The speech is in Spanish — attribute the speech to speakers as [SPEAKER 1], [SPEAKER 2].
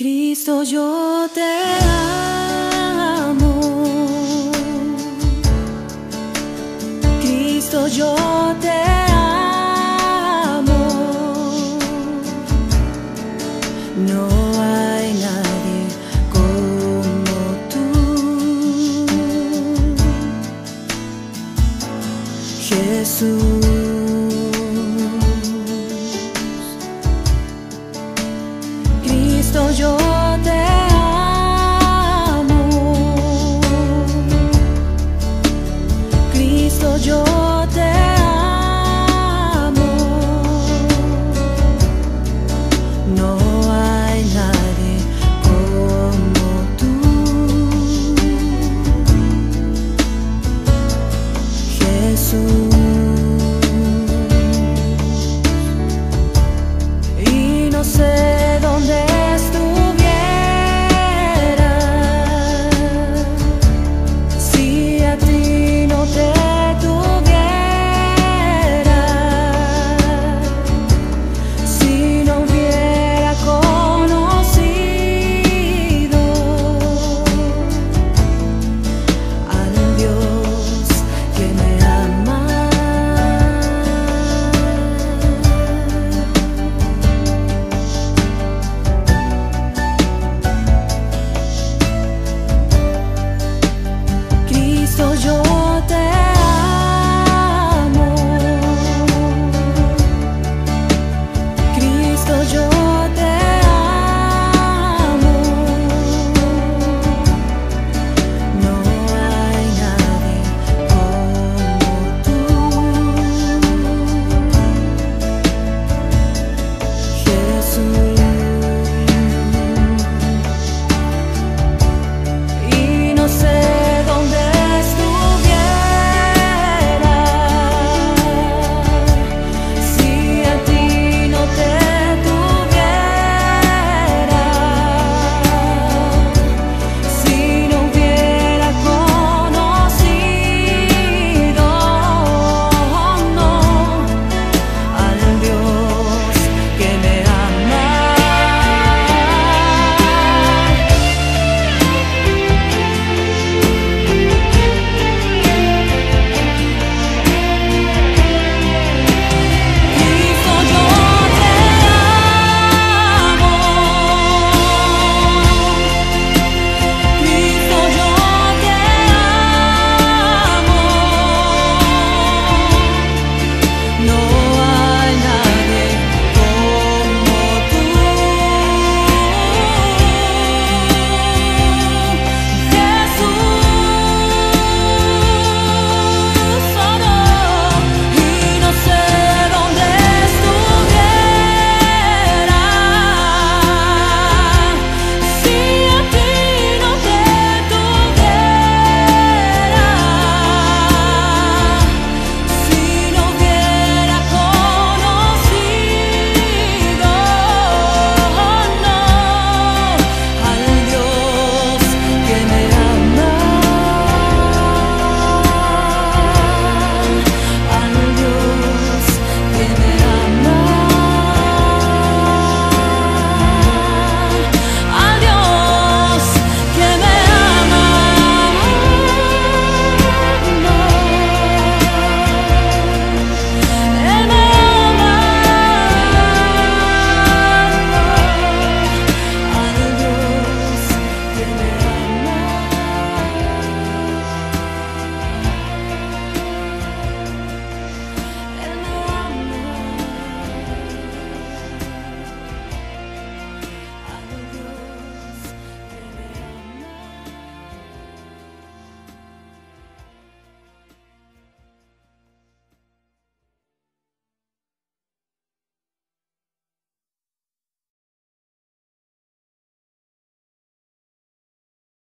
[SPEAKER 1] Cristo, yo te amo. Cristo, yo te amo. No hay nadie como tú. Jesús. soon.